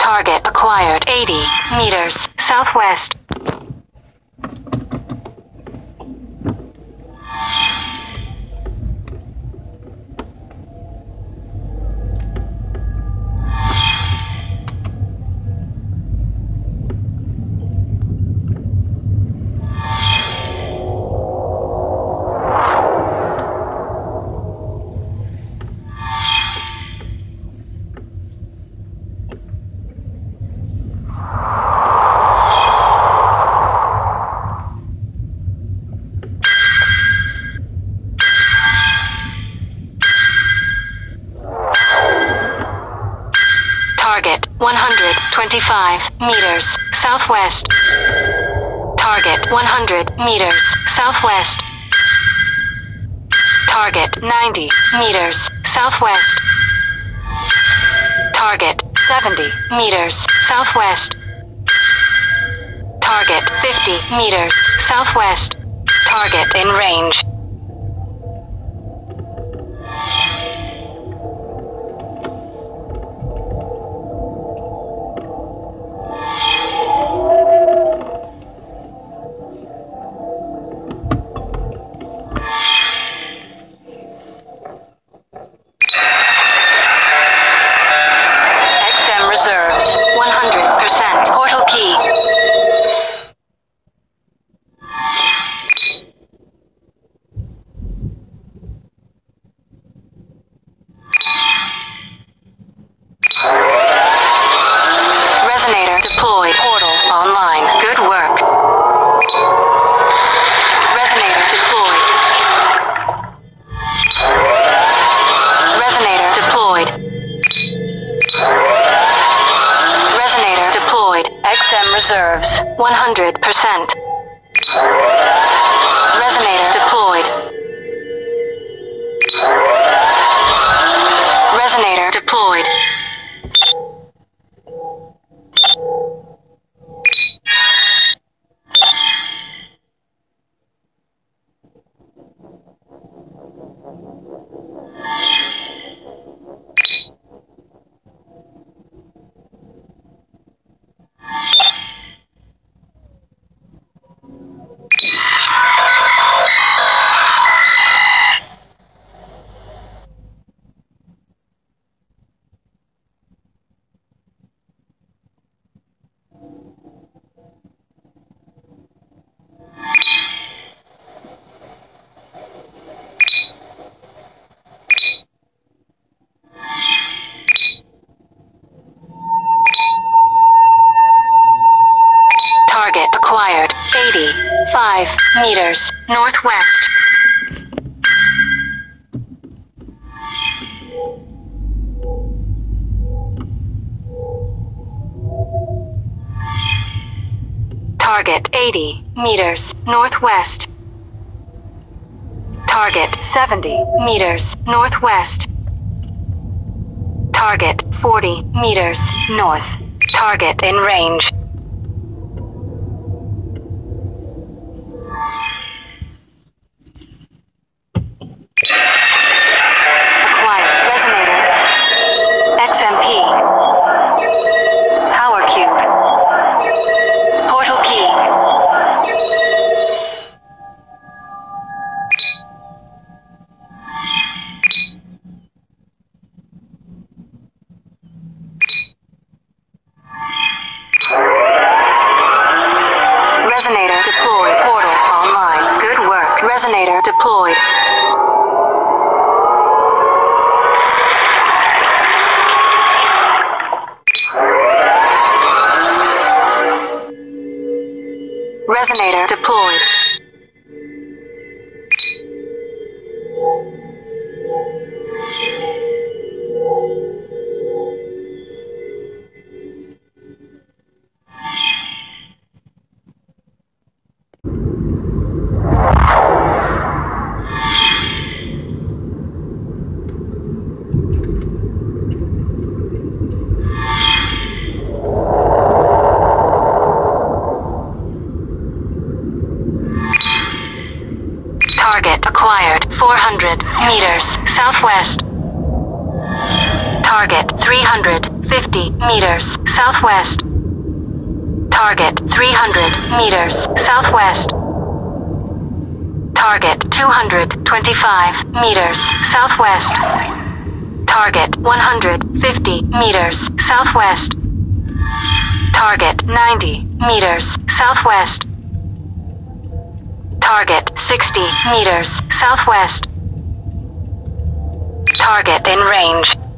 Target acquired 80 meters southwest. 125 meters southwest. Target 100 meters southwest. Target 90 meters southwest. Target 70 meters southwest. Target 50 meters southwest. Target in range. XM reserves 100%. Meters northwest. Target 80 meters northwest. Target 70 meters northwest. Target 40 meters north. Target in range. Deployed. Resonator deployed. Acquired 400 meters southwest. Target 350 meters southwest. Target 300 meters southwest. Target 225 meters southwest. Target 150 meters southwest. Target 90 meters southwest. Target 60 meters southwest. Target in range.